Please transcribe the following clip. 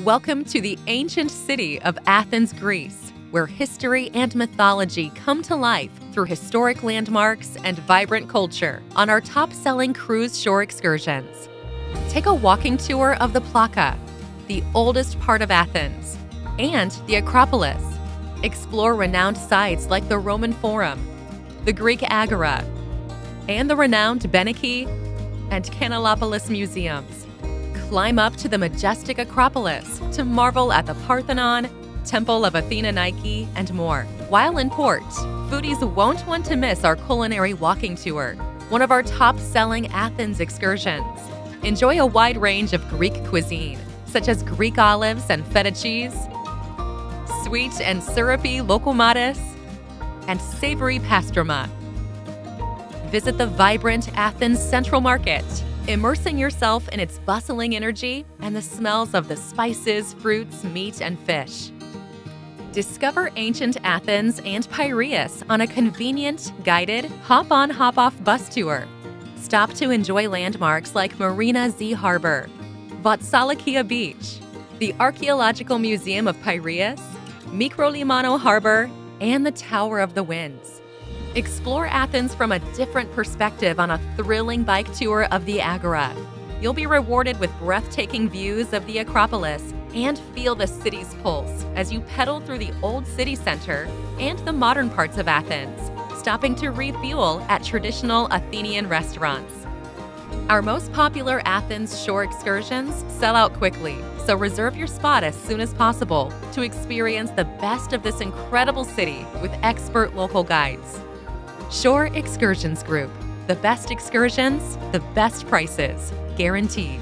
Welcome to the ancient city of Athens, Greece, where history and mythology come to life through historic landmarks and vibrant culture on our top selling cruise shore excursions. Take a walking tour of the Plaka, the oldest part of Athens, and the Acropolis. Explore renowned sites like the Roman Forum, the Greek Agora, and the renowned Benaki and Kanellopoulos museums climb up to the majestic Acropolis to marvel at the Parthenon, Temple of Athena Nike, and more. While in port, foodies won't want to miss our culinary walking tour, one of our top selling Athens excursions. Enjoy a wide range of Greek cuisine, such as Greek olives and feta cheese, sweet and syrupy loukoumades, and savory pastrama. Visit the vibrant Athens Central Market immersing yourself in its bustling energy and the smells of the spices, fruits, meat, and fish. Discover ancient Athens and Piraeus on a convenient, guided, hop on, hop off bus tour. Stop to enjoy landmarks like Marina Zea Harbor, Votsalakia Beach, the Archaeological Museum of Piraeus, Mikrolimano Harbor, and the Tower of the Winds. Explore Athens from a different perspective on a thrilling bike tour of the Agora. You'll be rewarded with breathtaking views of the Acropolis and feel the city's pulse as you pedal through the old city center and the modern parts of Athens, stopping to refuel at traditional Athenian restaurants. Our most popular Athens shore excursions sell out quickly, so reserve your spot as soon as possible to experience the best of this incredible city with expert local guides. Shore Excursions Group. The best excursions, the best prices, guaranteed.